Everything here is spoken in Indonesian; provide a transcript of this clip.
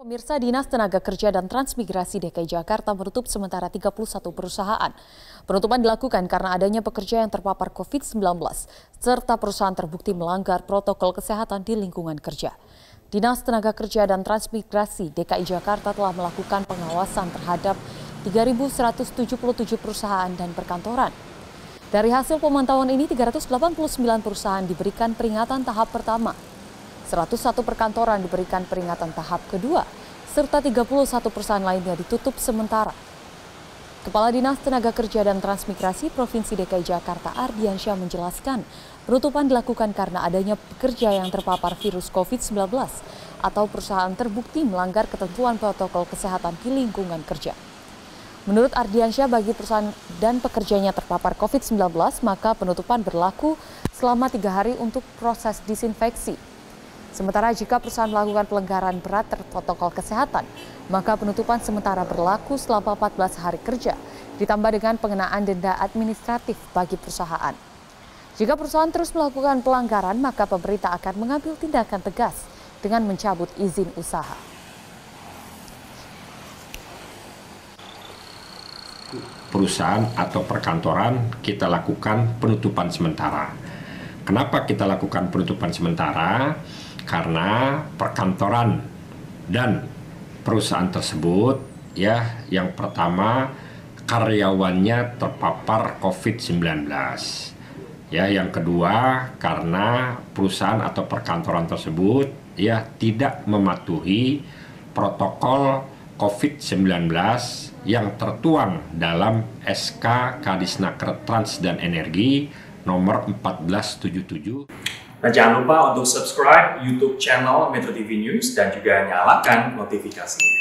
Pemirsa Dinas Tenaga Kerja dan Transmigrasi DKI Jakarta menutup sementara 31 perusahaan. Penutupan dilakukan karena adanya pekerja yang terpapar COVID-19 serta perusahaan terbukti melanggar protokol kesehatan di lingkungan kerja. Dinas Tenaga Kerja dan Transmigrasi DKI Jakarta telah melakukan pengawasan terhadap 3.177 perusahaan dan perkantoran. Dari hasil pemantauan ini, 389 perusahaan diberikan peringatan tahap pertama 101 perkantoran diberikan peringatan tahap kedua, serta 31 perusahaan lainnya ditutup sementara. Kepala Dinas Tenaga Kerja dan Transmigrasi Provinsi DKI Jakarta Ardiansyah menjelaskan, penutupan dilakukan karena adanya pekerja yang terpapar virus COVID-19 atau perusahaan terbukti melanggar ketentuan protokol kesehatan di lingkungan kerja. Menurut Ardiansyah, bagi perusahaan dan pekerjanya terpapar COVID-19, maka penutupan berlaku selama tiga hari untuk proses disinfeksi Sementara jika perusahaan melakukan pelanggaran berat protokol kesehatan, maka penutupan sementara berlaku selama 14 hari kerja, ditambah dengan pengenaan denda administratif bagi perusahaan. Jika perusahaan terus melakukan pelanggaran, maka pemerintah akan mengambil tindakan tegas dengan mencabut izin usaha. Perusahaan atau perkantoran kita lakukan penutupan sementara. Kenapa kita lakukan penutupan sementara? Karena perkantoran dan perusahaan tersebut ya yang pertama karyawannya terpapar COVID-19. Ya, yang kedua karena perusahaan atau perkantoran tersebut ya tidak mematuhi protokol COVID-19 yang tertuang dalam SK Kadisnaker Trans dan Energi nomor 1477. Nah jangan lupa untuk subscribe YouTube channel Metro TV News dan juga nyalakan notifikasinya.